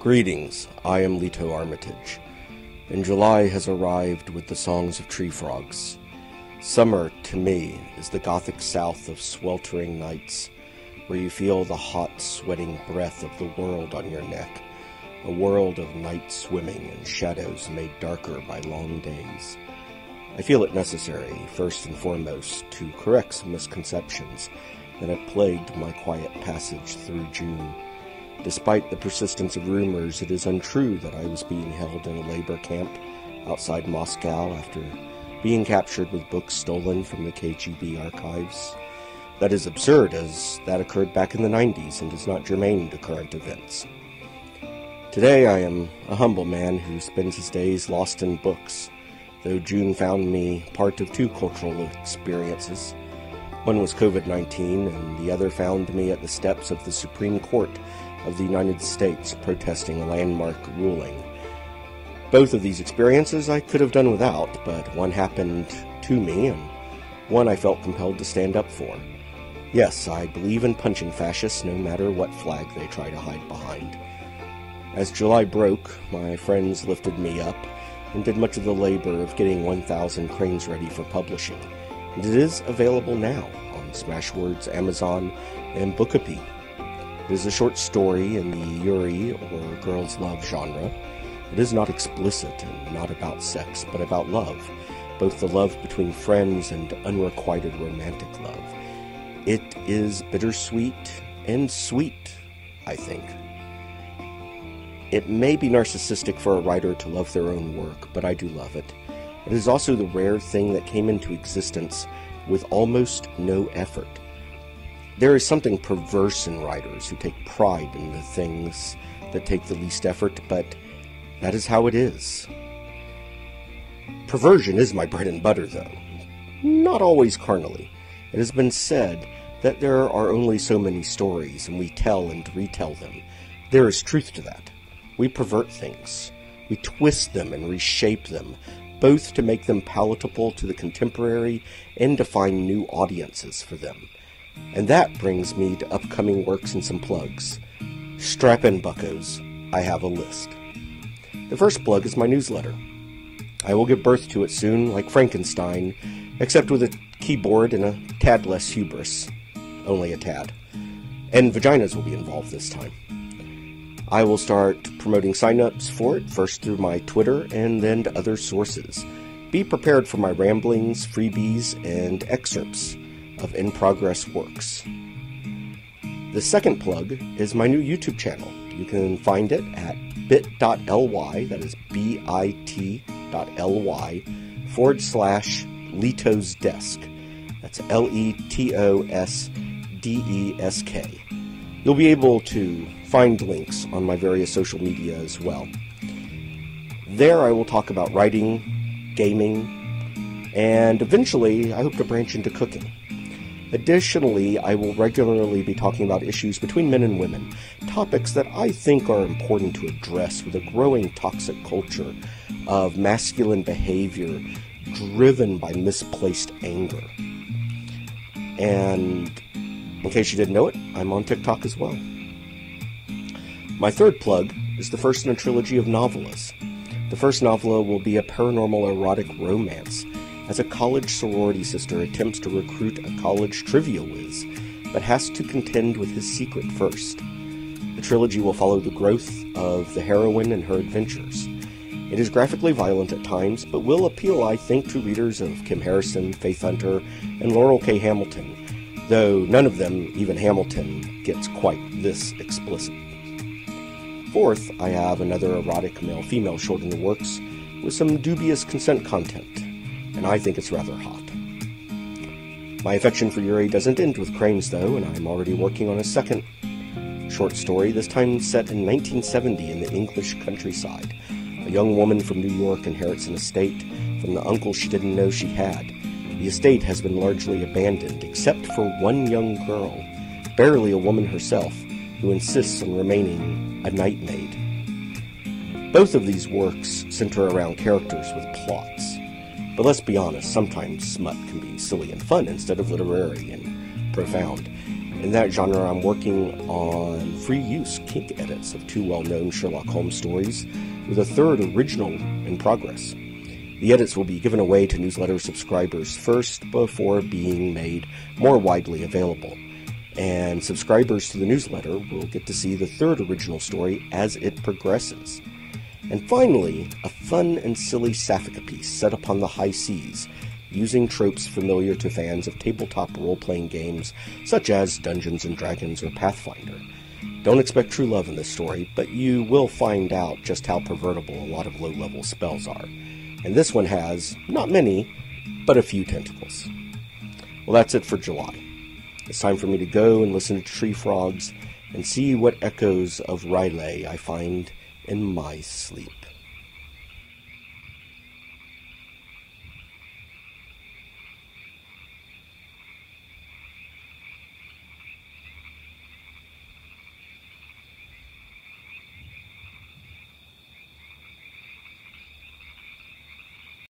Greetings, I am Leto Armitage, and July has arrived with the songs of tree frogs. Summer, to me, is the gothic south of sweltering nights, where you feel the hot, sweating breath of the world on your neck, a world of night swimming and shadows made darker by long days. I feel it necessary, first and foremost, to correct some misconceptions that have plagued my quiet passage through June. Despite the persistence of rumors, it is untrue that I was being held in a labor camp outside Moscow after being captured with books stolen from the KGB archives. That is absurd, as that occurred back in the 90s and is not germane to current events. Today I am a humble man who spends his days lost in books, though June found me part of two cultural experiences. One was COVID 19, and the other found me at the steps of the Supreme Court of the United States protesting a landmark ruling. Both of these experiences I could have done without, but one happened to me, and one I felt compelled to stand up for. Yes, I believe in punching fascists no matter what flag they try to hide behind. As July broke, my friends lifted me up and did much of the labor of getting 1,000 cranes ready for publishing. And it is available now on Smashwords, Amazon, and Bookapy. It is a short story in the Yuri or girls' love genre. It is not explicit and not about sex, but about love, both the love between friends and unrequited romantic love. It is bittersweet and sweet, I think. It may be narcissistic for a writer to love their own work, but I do love it. It is also the rare thing that came into existence with almost no effort. There is something perverse in writers who take pride in the things that take the least effort, but that is how it is. Perversion is my bread and butter, though. Not always carnally. It has been said that there are only so many stories, and we tell and retell them. There is truth to that. We pervert things. We twist them and reshape them, both to make them palatable to the contemporary and to find new audiences for them. And that brings me to upcoming works and some plugs. Strap in, buckos. I have a list. The first plug is my newsletter. I will give birth to it soon, like Frankenstein, except with a keyboard and a tad less hubris. Only a tad. And vaginas will be involved this time. I will start promoting signups for it, first through my Twitter and then to other sources. Be prepared for my ramblings, freebies, and excerpts of in progress works. The second plug is my new YouTube channel. You can find it at bit.ly, that is bit.ly, forward slash Leto's Desk. That's L E T O S D E S K. You'll be able to find links on my various social media as well. There I will talk about writing, gaming, and eventually I hope to branch into cooking. Additionally, I will regularly be talking about issues between men and women, topics that I think are important to address with a growing toxic culture of masculine behavior driven by misplaced anger. And in case you didn't know it, I'm on TikTok as well. My third plug is the first in a trilogy of novellas. The first novella will be a paranormal erotic romance as a college sorority sister attempts to recruit a college trivia whiz, but has to contend with his secret first. The trilogy will follow the growth of the heroine and her adventures. It is graphically violent at times, but will appeal, I think, to readers of Kim Harrison, Faith Hunter, and Laurell K. Hamilton, though none of them, even Hamilton, gets quite this explicit. Fourth, I have another erotic male female short in the works with some dubious consent content and I think it's rather hot. My affection for Yuri doesn't end with cranes, though, and I'm already working on a second short story, this time set in 1970 in the English countryside. A young woman from New York inherits an estate from the uncle she didn't know she had. The estate has been largely abandoned, except for one young girl, barely a woman herself, who insists on remaining a night maid. Both of these works center around characters with plots. But let's be honest, sometimes smut can be silly and fun instead of literary and profound. In that genre, I'm working on free use kink edits of two well known Sherlock Holmes stories, with a third original in progress. The edits will be given away to newsletter subscribers first before being made more widely available. And subscribers to the newsletter will get to see the third original story as it progresses. And finally, a fun and silly Sapphica piece set upon the high seas using tropes familiar to fans of tabletop role playing games such as Dungeons and Dragons or Pathfinder. Don't expect true love in this story, but you will find out just how pervertible a lot of low level spells are. And this one has, not many, but a few tentacles. Well, that's it for July. It's time for me to go and listen to tree frogs and see what echoes of R'lyeh I find in my sleep.